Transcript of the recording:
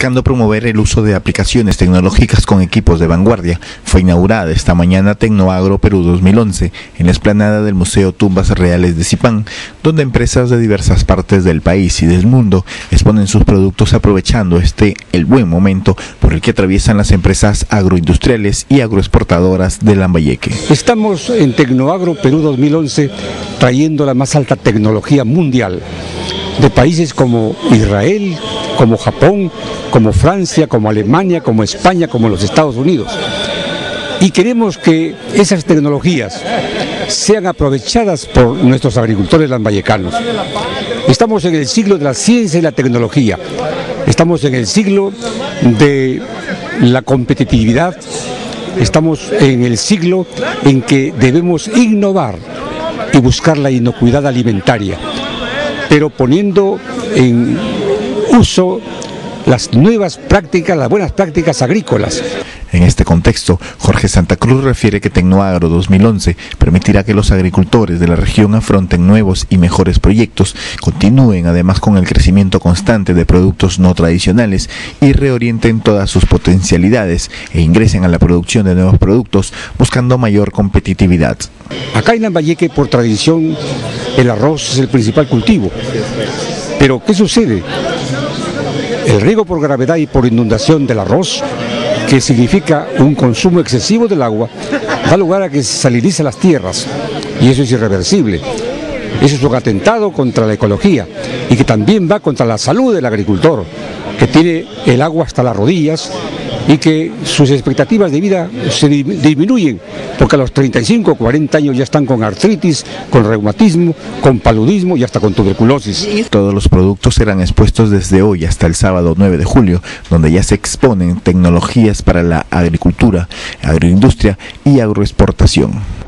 buscando promover el uso de aplicaciones tecnológicas con equipos de vanguardia. Fue inaugurada esta mañana Tecnoagro Perú 2011 en la explanada del Museo Tumbas Reales de Zipán, donde empresas de diversas partes del país y del mundo exponen sus productos aprovechando este el buen momento por el que atraviesan las empresas agroindustriales y agroexportadoras de Lambayeque. Estamos en Tecnoagro Perú 2011 trayendo la más alta tecnología mundial de países como Israel, como Japón, como Francia, como Alemania, como España, como los Estados Unidos. Y queremos que esas tecnologías sean aprovechadas por nuestros agricultores lambayecanos. Estamos en el siglo de la ciencia y la tecnología. Estamos en el siglo de la competitividad. Estamos en el siglo en que debemos innovar y buscar la inocuidad alimentaria pero poniendo en uso las nuevas prácticas, las buenas prácticas agrícolas. En este contexto, Jorge Santa Cruz refiere que Tecnoagro 2011 permitirá que los agricultores de la región afronten nuevos y mejores proyectos, continúen además con el crecimiento constante de productos no tradicionales y reorienten todas sus potencialidades e ingresen a la producción de nuevos productos buscando mayor competitividad. Acá en Lambayeque, por tradición, el arroz es el principal cultivo. Pero, ¿qué sucede? El riego por gravedad y por inundación del arroz, que significa un consumo excesivo del agua, da lugar a que se salinice las tierras, y eso es irreversible. Eso es un atentado contra la ecología y que también va contra la salud del agricultor, que tiene el agua hasta las rodillas y que sus expectativas de vida se disminuyen, porque a los 35 o 40 años ya están con artritis, con reumatismo, con paludismo y hasta con tuberculosis. Todos los productos serán expuestos desde hoy hasta el sábado 9 de julio, donde ya se exponen tecnologías para la agricultura, agroindustria y agroexportación.